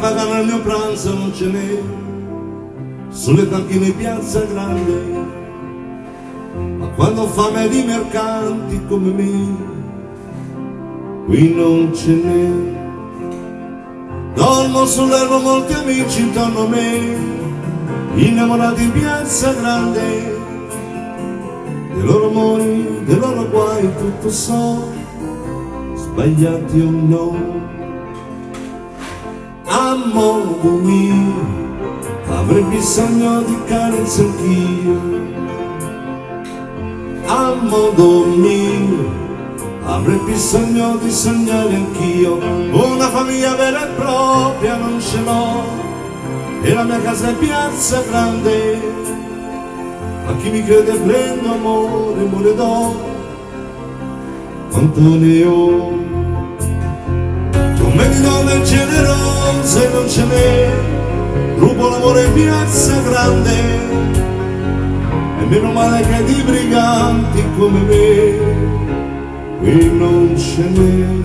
pagano il mio pranzo non ce n'è sulle panchine in piazza grande. Ma quando ho fame di mercanti come me qui non ce n'è dormo sull'erba molti amici intorno a me innamorati in piazza grande. Dei loro amori, dei loro guai tutto so sbagliati o no a modo mio avrei bisogno di carezze anch'io a modo mio avrei bisogno di sognare anch'io. Una famiglia vera e propria non ce l'ho e la mia casa è piazza grande. A chi mi crede prendo amore ne do. Quanto ne ho donne generose non ce n'è. Rubo l'amore in piazza grande. E meno male che di briganti come me qui non ce n'è.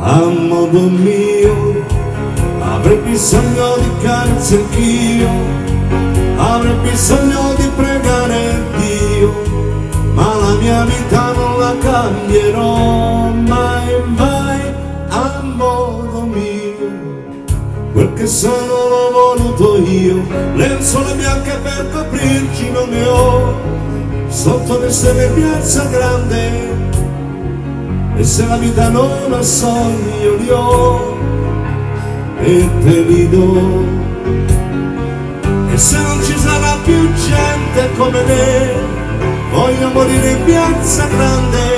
A modo mio avrei bisogno di carezze anch'io. Avrei bisogno cambierò mai mai a modo mio. Quel che sono l'ho voluto io lenzuola bianche per coprirci non ne ho. Sotto le stelle piazza grande e se la vita non ha sogni io li ho e te li do. E se non ci sarà più gente come me voglio morire in piazza grande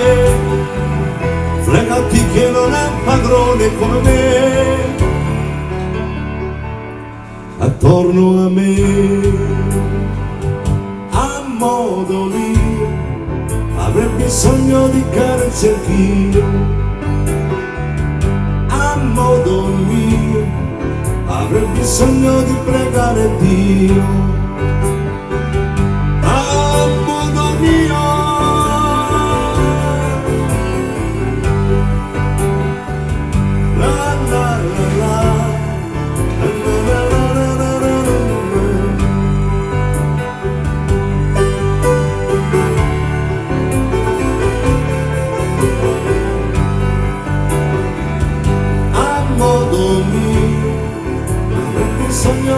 fregati che non è padrone come me. Attorno a me a modo mio avrei bisogno di carezze anch'io a modo mio avrei bisogno di pregare Dio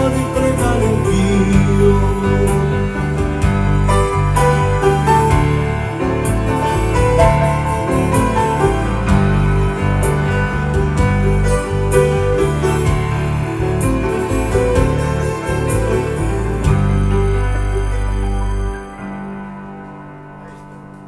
por entregar.